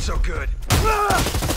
so good. Ah!